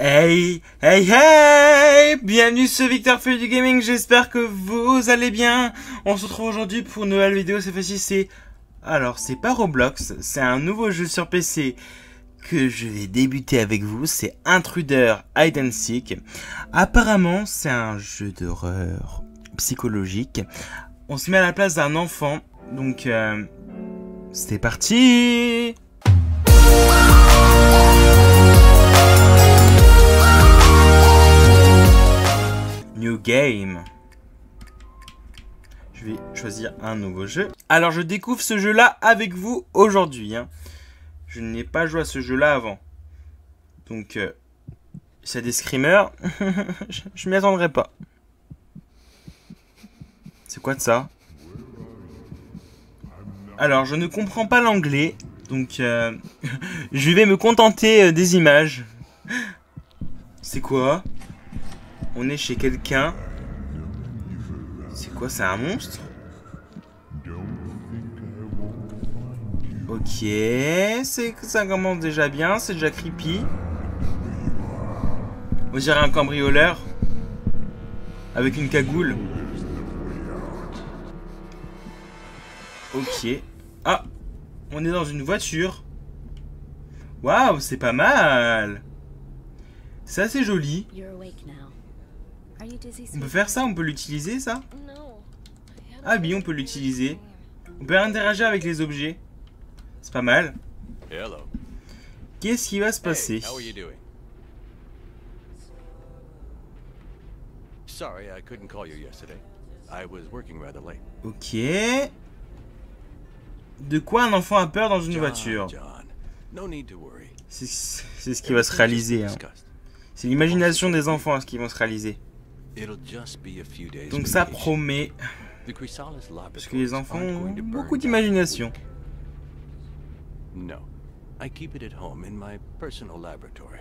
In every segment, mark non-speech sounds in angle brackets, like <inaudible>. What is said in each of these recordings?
Hey, hey, hey Bienvenue sur Victor Feu du Gaming, j'espère que vous allez bien. On se retrouve aujourd'hui pour une nouvelle vidéo, cette fois-ci c'est... Alors, c'est pas Roblox, c'est un nouveau jeu sur PC que je vais débuter avec vous, c'est Intruder Hide Seek. Apparemment, c'est un jeu d'horreur psychologique. On se met à la place d'un enfant, donc... Euh, c'est parti Game. Je vais choisir un nouveau jeu. Alors je découvre ce jeu-là avec vous aujourd'hui. Hein. Je n'ai pas joué à ce jeu-là avant. Donc, euh, c'est des screamers. <laughs> je, m'y attendrai pas. C'est quoi de ça? Alors, je ne comprends pas l'anglais. Donc, euh, <laughs> je vais me contenter euh, des images. C'est quoi? On est chez quelqu'un. C'est quoi C'est un monstre? Ok, ça commence déjà bien, c'est déjà creepy. On dirait un cambrioleur avec une cagoule. Ok. Ah, on est dans une voiture. Waouh, c'est pas mal. C'est assez joli. On peut faire ça On peut l'utiliser, ça? Ah oui, on peut l'utiliser. On peut interagir avec les objets. C'est pas mal. Qu'est-ce qui va se passer? Ok. De quoi un enfant a peur dans une voiture? C'est ce qui va se réaliser. Hein. C'est l'imagination des enfants ce qui vont se réaliser. Donc ça promet. Parce que les enfants ont beaucoup d'imagination.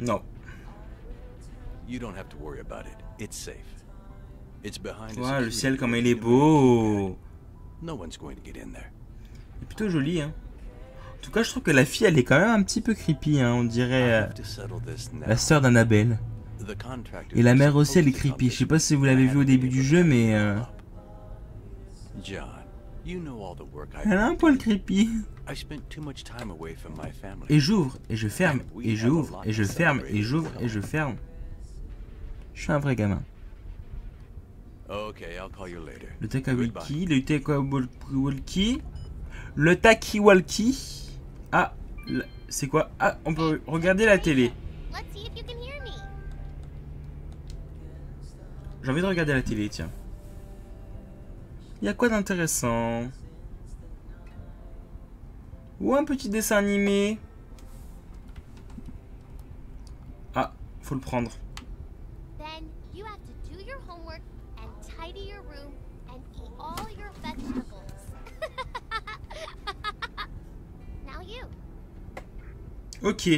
Non. Ouais, le ciel comme il est beau. C'est plutôt joli, hein. En tout cas, je trouve que la fille, elle est quand même un petit peu creepy, hein. On dirait euh, la sœur d'Annabelle. Et la mère aussi, elle est creepy. Je sais pas si vous l'avez vu au début du jeu, mais... Euh... Elle a un poil creepy. Et j'ouvre, et je ferme, et j'ouvre, et je ferme, et j'ouvre, et je ferme. Je suis un vrai gamin. Le Takawalki, le Takawalki, le Takiwalki. Ah, c'est quoi? Ah, on peut regarder la télé. J'ai envie de regarder la télé, tiens. Il y a quoi d'intéressant? Ou un petit dessin animé? Ah, faut le prendre. Ok.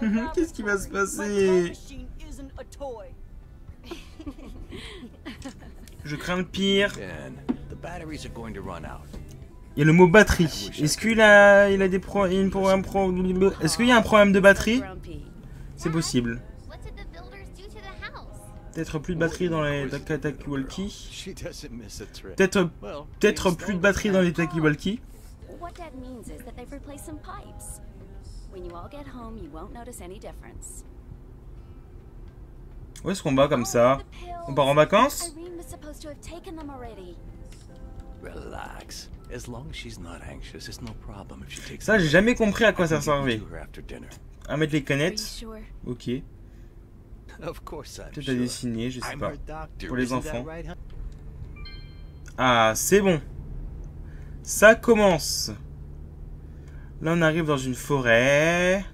<laughs> Qu'est-ce qui va se passer? <laughs> Je crains le pire. Il y a le mot batterie. Est-ce qu'il a, il a des pro, Est-ce qu'il y a un problème de batterie? C'est possible. Peut-être plus de batterie dans les Taki-Walkie. Peut-être peut-être plus de batterie dans les Taki-Walkie. Où est-ce qu'on va comme ça On part en vacances Ça, j'ai jamais compris à quoi ça servait. À mettre les canettes Ok. Peut-être à dessiner, je sais pas. Pour les enfants. Ah, c'est bon. Ça commence. Là, on arrive dans une forêt.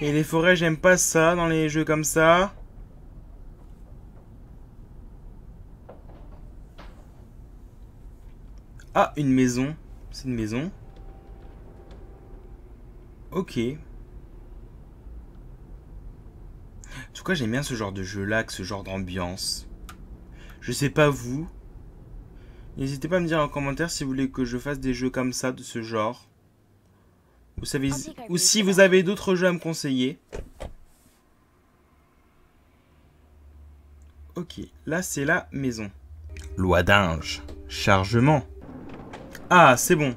Et les forêts, j'aime pas ça dans les jeux comme ça. Ah, une maison. C'est une maison. Ok. En tout cas, j'aime bien ce genre de jeu-là, ce genre d'ambiance. Je sais pas vous. N'hésitez pas à me dire en commentaire si vous voulez que je fasse des jeux comme ça, de ce genre. Vous savez, ou si vous avez d'autres jeux à me conseiller. Ok, là c'est la maison. Loi dinge. Chargement. Ah, c'est bon.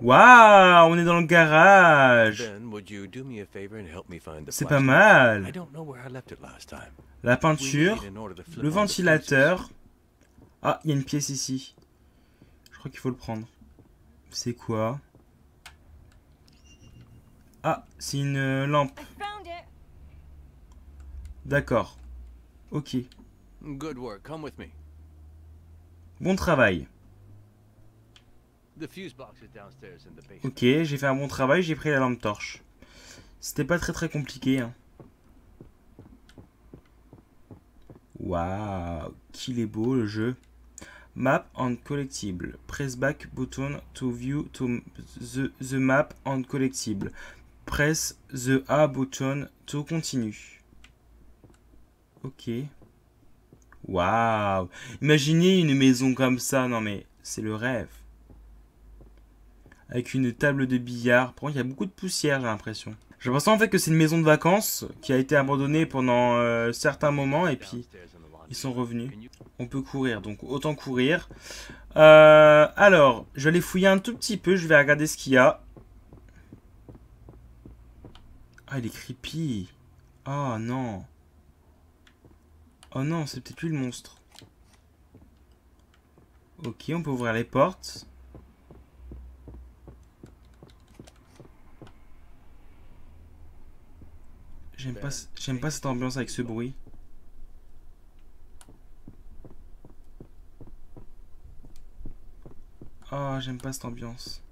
Waouh, on est dans le garage. C'est pas mal. La peinture, le ventilateur. Ah, il y a une pièce ici. Je crois qu'il faut le prendre. C'est quoi? Ah, c'est une euh, lampe. D'accord. Ok. Bon travail. Ok, j'ai fait un bon travail, j'ai pris la lampe torche. C'était pas très très compliqué. Hein. Waouh, qu'il est beau le jeu. Map and collectible. Press back button to view to the, the map and collectible. Press the A button to continue. Ok. Waouh. Imaginez une maison comme ça. Non mais c'est le rêve avec une table de billard. Pour il y a beaucoup de poussière, j'ai l'impression. J'ai l'impression en fait que c'est une maison de vacances qui a été abandonnée pendant euh, certains moments et puis ils sont revenus. On peut courir, donc autant courir. Euh, alors, je vais aller fouiller un tout petit peu, je vais regarder ce qu'il y a. Ah, il est creepy. Oh non. Oh non, c'est peut-être lui le monstre. Ok, on peut ouvrir les portes. J'aime j'aime pas cette ambiance avec ce bruit. Oh, j'aime pas cette ambiance.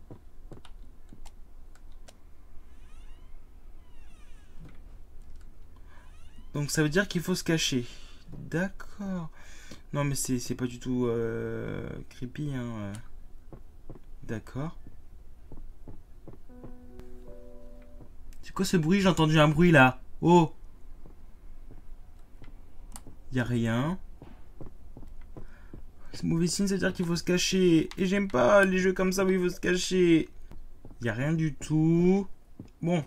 Donc ça veut dire qu'il faut se cacher. D'accord. Non mais c'est pas du tout euh, creepy. Hein. Euh. D'accord. C'est quoi ce bruit? J'ai entendu un bruit là. Oh Y a rien. C'est mauvais signe, c'est-à-dire qu'il faut se cacher. Et j'aime pas les jeux comme ça où il faut se cacher. Y a rien du tout. Bon.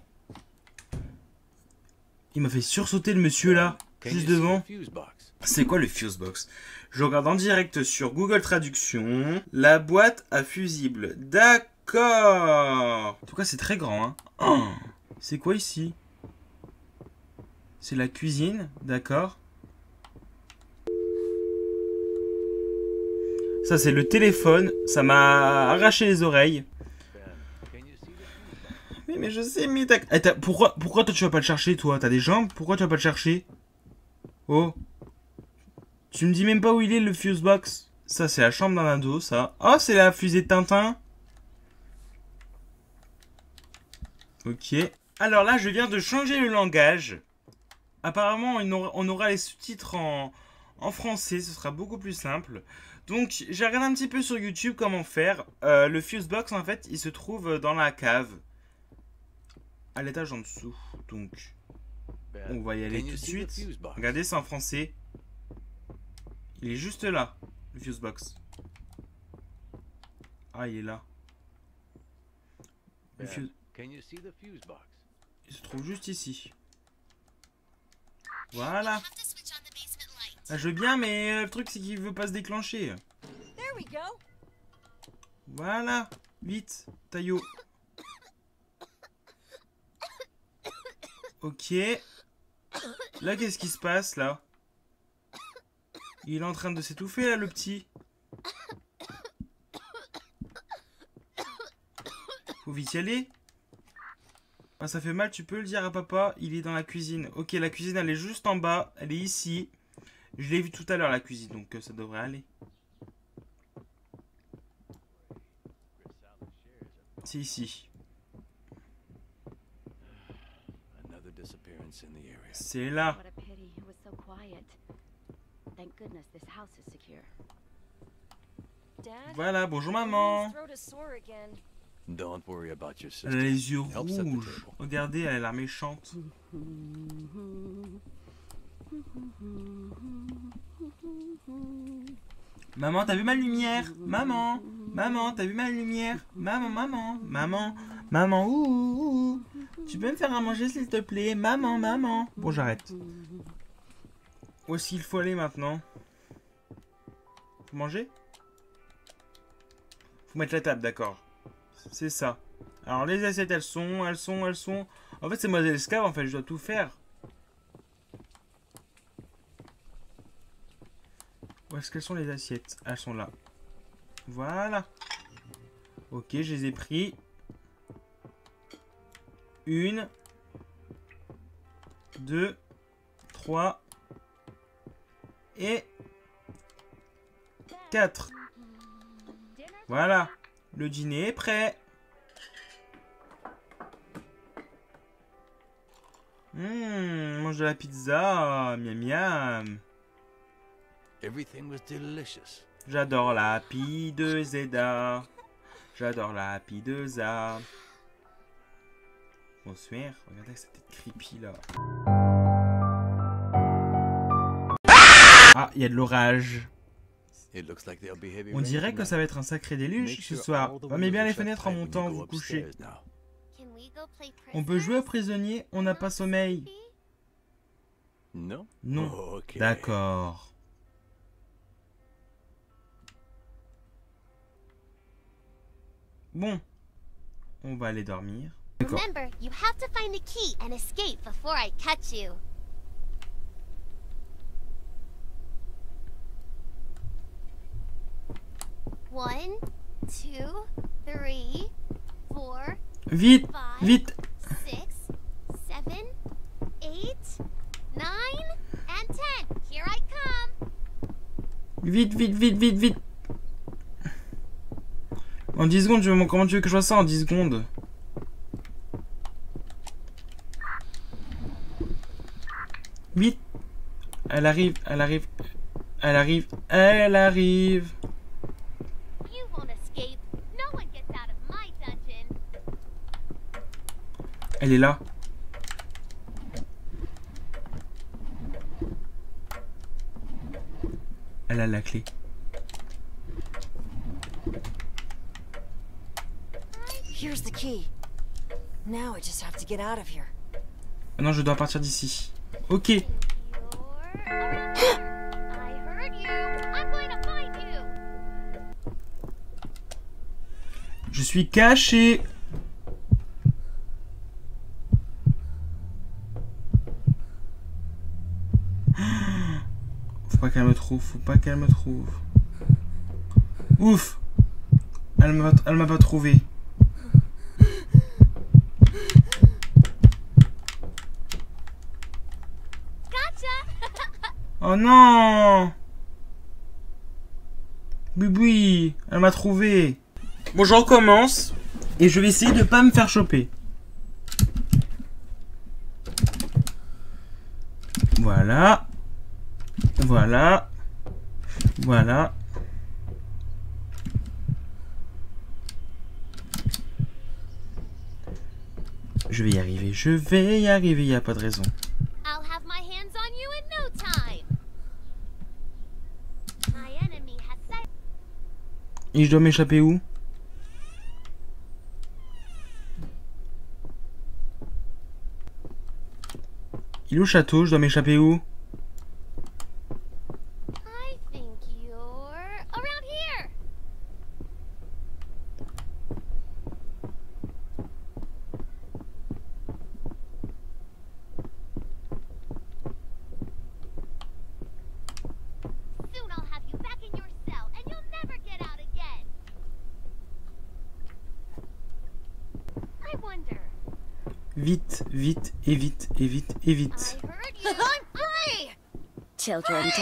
Il m'a fait sursauter le monsieur là, juste devant. C'est quoi le fuse box? Je regarde en direct sur Google Traduction. La boîte à fusible. D'accord. En tout cas, c'est très grand. Hein. Oh. C'est quoi ici? C'est la cuisine, d'accord. Ça, c'est le téléphone. Ça m'a arraché les oreilles. Oui, mais je sais, mais t'as... Eh, pourquoi, pourquoi toi, tu vas pas le chercher, toi? T'as des jambes? Pourquoi tu vas pas le chercher? Oh. Tu me dis même pas où il est, le fuse box Ça, c'est la chambre d'un ado, ça. Oh, c'est la fusée de Tintin. Ok. Alors là, je viens de changer le langage. Apparemment, on aura les sous-titres en, français, ce sera beaucoup plus simple. Donc, j'ai regardé un petit peu sur YouTube comment faire. Euh, le Fusebox, en fait, il se trouve dans la cave. À l'étage en dessous. Donc, on va y aller tout de suite. Regardez, c'est en français. Il est juste là, le Fusebox. Ah, il est là. Il se trouve juste ici. Voilà. Ah, je veux bien, mais euh, le truc, c'est qu'il veut pas se déclencher. Voilà. Vite, Taillot. Ok. Là, qu'est-ce qui se passe, là? Il est en train de s'étouffer, là, le petit. Faut vite y aller. Ah, ça fait mal, tu peux le dire à papa, il est dans la cuisine. Ok, la cuisine, elle est juste en bas, elle est ici. Je l'ai vu tout à l'heure, la cuisine, donc euh, ça devrait aller. C'est ici. C'est là. Voilà, bonjour maman. Elle a les yeux rouges. Regardez, elle a l'air méchante. Maman, t'as vu ma lumière? Maman Maman, t'as vu ma lumière? Maman, maman, maman, maman, ouh, ouh, ouh. Tu peux me faire à manger s'il te plaît? Maman, maman. Bon, j'arrête. Où est-ce qu'il faut aller maintenant? Faut manger? Faut mettre la table, d'accord. C'est ça. Alors, les assiettes, elles sont, elles sont, elles sont... En fait, c'est moi l'esclave, en fait, je dois tout faire. Où est-ce qu'elles sont les assiettes? Elles sont là. Voilà. Ok, je les ai pris. Une. Deux. Trois. Et. Quatre. Voilà. Le dîner est prêt. Mmh, mange de la pizza. Miam miam. Everything was delicious. J'adore la pie de Zeda. J'adore la pie de Za. Bonsoir. Regardez tête creepy là. Ah, il y a de l'orage. On dirait que ça va être un sacré déluge ce soir. Fermez bien les fenêtres en montant, vous play On peut jouer au prisoners? prisonnier, on n'a pas sommeil. No? Non. Okay. D'accord. Bon. On va aller dormir. D'accord. Remember, you have to find the key and escape before I catch you. One, two, three, four, Vite, five, vite. six, seven, eight, nine, and ten. Here I come. Vite, vite, vite, vite, vite. En 10 secondes, tu veux, comment tu veux que je fasse ça en 10 secondes Vite. Elle arrive, elle arrive, elle arrive, elle arrive. You won't escape. No one gets out of my dungeon. Elle est là. Elle a la clé. Here's the key. Now I just have to get out of here. Ah Non, je dois partir d'ici. Ok. Je suis caché. Faut pas qu'elle me trouve, faut pas qu'elle me trouve. Ouf Elle m'a elle m'a pas trouvé. Oh non Oui, oui, elle m'a trouvé. Bon, je recommence. Et je vais essayer de pas me faire choper. Voilà. Voilà. Voilà. Je vais y arriver, je vais y arriver, y a pas de raison. Et je dois m'échapper où? Il est le château Je dois m'échapper où I think you're around here. Soon I'll have you back in your cell, and you'll never get out again. I wonder. Vite, vite, et vite, et vite, et vite.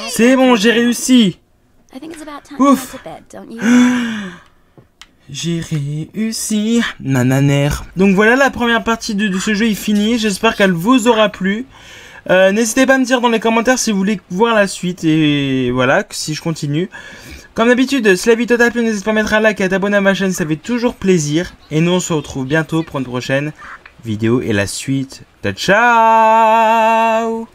C'est bon, j'ai réussi Ouf. <gasps> J'ai réussi Nananer Donc voilà, la première partie de, de ce jeu est finie. J'espère qu'elle vous aura plu. Euh, N'hésitez pas à me dire dans les commentaires si vous voulez voir la suite. Et voilà, que si je continue. Comme d'habitude, si la plaît, n'hésite pas à mettre un like et à t'abonner à ma chaîne, ça fait toujours plaisir. Et nous, on se retrouve bientôt pour une prochaine vidéo et la suite. Ciao